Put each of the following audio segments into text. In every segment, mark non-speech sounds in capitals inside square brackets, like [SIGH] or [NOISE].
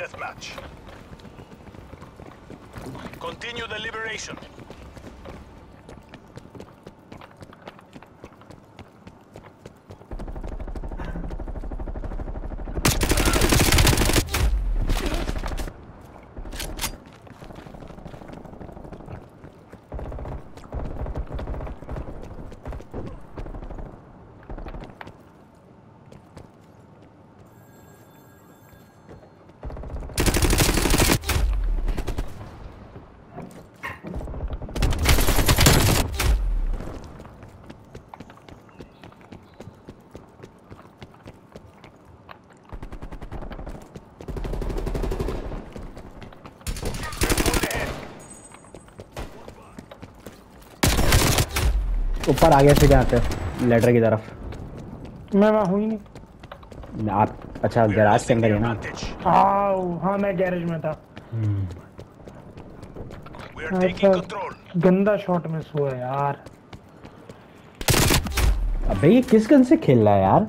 deathmatch. Continue the liberation. ऊपर आगे से जाते हैं लेटर की तरफ़। मैं वहाँ हूँ ही नहीं। आप अच्छा गैराज के अंदर है ना? आओ हाँ मैं गैरेज में था। अच्छा गंदा शॉट मिस हुआ यार। अबे ये किस गन से खेल रहा है यार?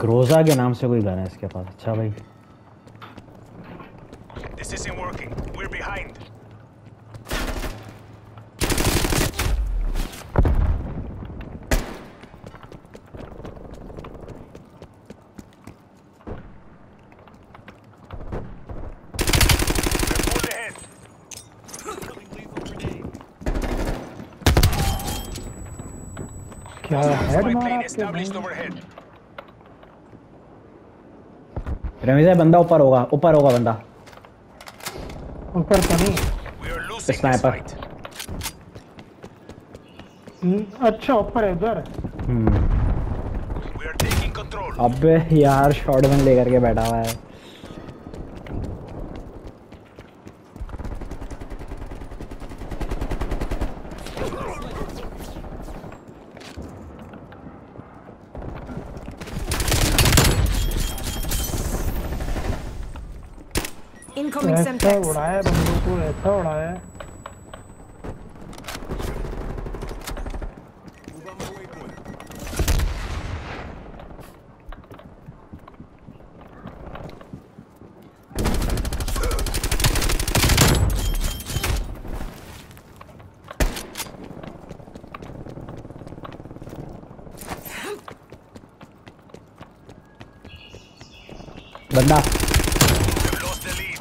ग्रोजा के नाम से कोई गन है इसके पास। अच्छा भाई। This isn't working. We're behind. क्या हेड रमेश बंदा ऊपर होगा ऊपर होगा बंदा। ऊपर तो नहीं। स्नाइपर हम्म, अच्छा ऊपर है इधर हम्म। अबे यार शॉटगन लेकर के बैठा हुआ है। Incoming ऐसा Semtex. उड़ाया बंदों को ऐसा उड़ाया बंदा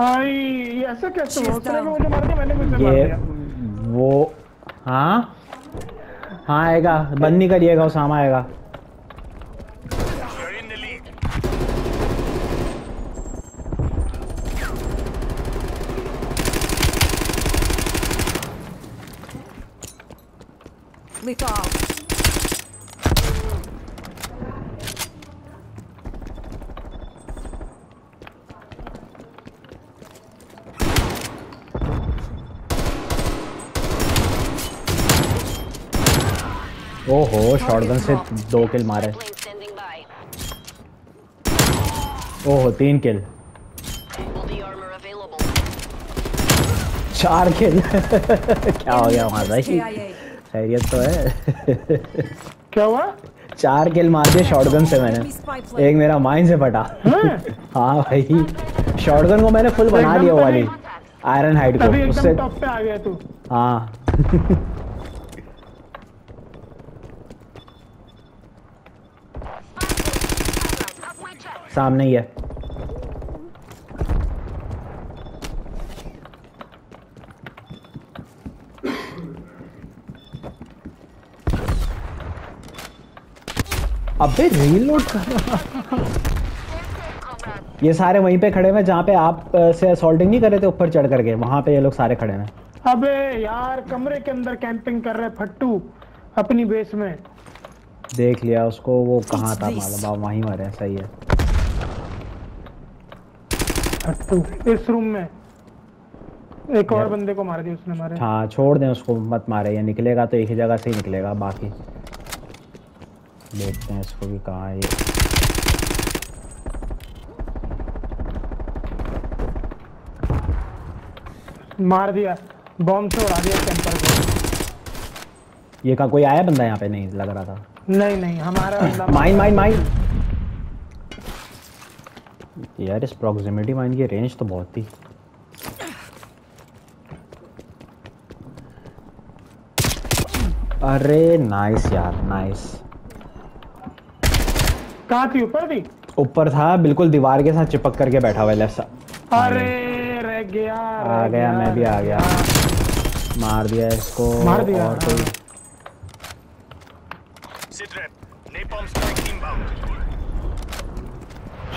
आई ये ऐसा कैसे हुआ उसने भी मुझे मार दिया मैंने मुझे मार दिया। वो हाँ? हाँ आएगा बंद नहीं करिएगा उसामा आएगा. Lethal ओहो शॉटगन से दो किल मारे. ओहो तीन किल. चार किल [LAUGHS] क्या हो गया वहाँ भाई? खैरियत तो है। क्या हुआ? चार किल मार दिए शॉटगन से मैंने. एक मेरा माइन से फटा। हाँ? [LAUGHS] हाँ भाई। शॉटगन को मैंने फुल बना दिया वाली। आयरन हाइट को। उससे टॉप पे आ गया तू। हाँ। [LAUGHS] सामने ही है। अबे रीलोड कर रहा ये सारे वहीं पे खड़े हुए हैं जहाँ पे आप से असॉल्टिंग नहीं कर रहे थे ऊपर चढ़ करके। वहाँ पे ये लोग सारे खड़े हैं। अबे यार कमरे के अंदर कैंपिंग कर रहे फट्टू अपनी बेस में। देख लिया उसको वो कहाँ था मालूम वहीं मरे सही है। फट्टू इस रूम में। एक और बंदे को मार दिया उसने मारे। हाँ छोड़ दें उसको मत मारे। ये निकलेगा तो एक ही जगह से ही निकलेगा बाकी। देखते हैं इसको भी कहाँ है ये। मार दिया। बॉम्ब से उड़ा दिया कैंपर को। ये का कोई आया बंदा यहाँ पे? नहीं लग रहा था। नहीं नहीं हमारा माइन माइन माइन। यार इस प्रॉक्सिमिटी माइन की रेंज तो बहुत थी। अरे नाइस यार नाइस कहाँ थी? ऊपर थी? ऊपर था बिल्कुल दीवार के साथ चिपक करके बैठा हुआ है लेफ़्ट साइड अरे रह गया आ रह गया मैं भी आ गया। मार दिया इसको मार दिया, और कोई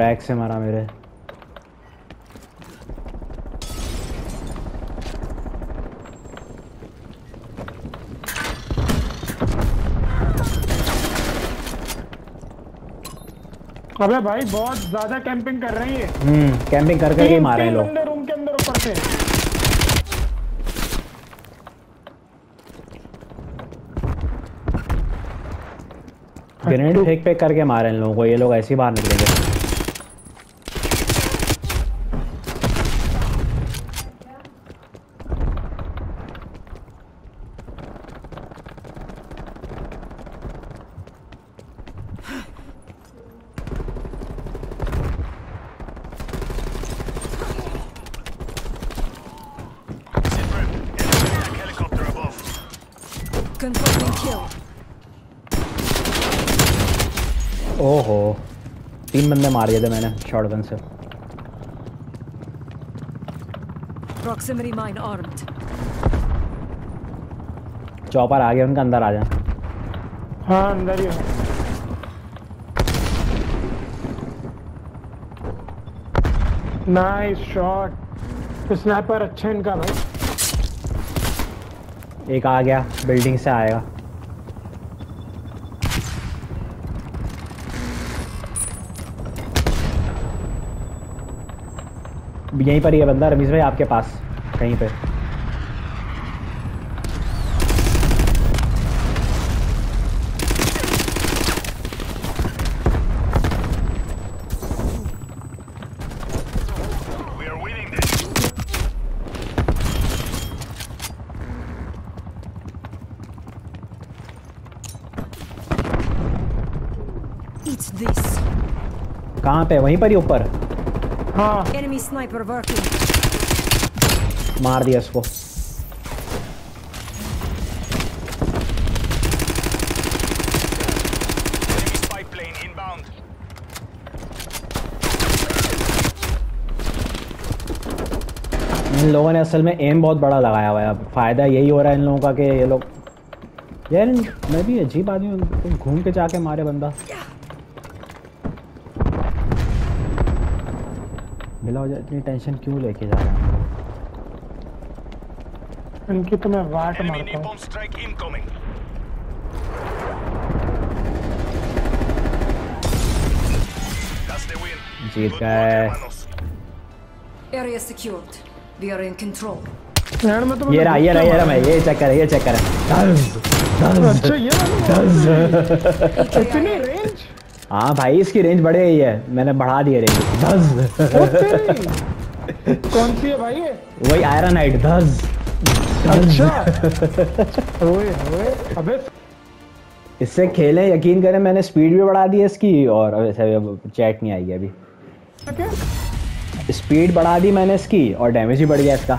फ्रैग से मारा मेरे। अबे भाई बहुत ज़्यादा कैंपिंग कर रही है हम्म कैंपिंग कर करके ही मारे हैं लोग रूम के अंदर ऊपर से। ग्रेनेड फेंक फेंक करके मारे हैं इन लोगों को ये लोग ऐसे ही बाहर निकलेंगे। Confirming kill. ओहो तीन बंदे मार दिए थे मैंने शॉटगन से। Proximity mine armed. चौपर आ गया उनका अंदर आ जा। हाँ अंदर ही है। नाइस शॉट स्नाइपर अच्छा इनका भाई। एक आ गया बिल्डिंग से आएगा। यहीं पर ही है बंदा, रमीश भाई, आपके पास, कहीं पे। This. कहाँ पे? वहीं पर ही ऊपर। हाँ। Enemy sniper working. मार दिया inbound. इन लोगों ने असल में एम बहुत बड़ा लगाया हुआ है। अब फ़ायदा यही हो रहा है इन लोगों का कि ये लोग यार मैं भी अजीब आदमी तुम घूम के जाके मारे बंदा। हिला हो जाए इतनी टेंशन क्यों लेके जा रहा है? इनकी तो मैं वाट मारता हूँ। जीत गए area secured we are in control ये रहा ये रहा ये रहा मैं ये चक्कर है ये चक्कर है दस दस अच्छा ये दस [LAUGHS] इतनी हाँ भाई इसकी रेंज बढ़ गई है। मैंने बढ़ा दी है रेंज दस कौन सी है भाई वही आयरन हाइट दस अच्छा। ओए ओए अबे इससे खेलें यकीन करें मैंने स्पीड भी बढ़ा दी है इसकी और अब ऐसे अब चैट नहीं आएगी अभी। स्पीड बढ़ा दी मैंने इसकी और डैमेज भी बढ़ गया इसका।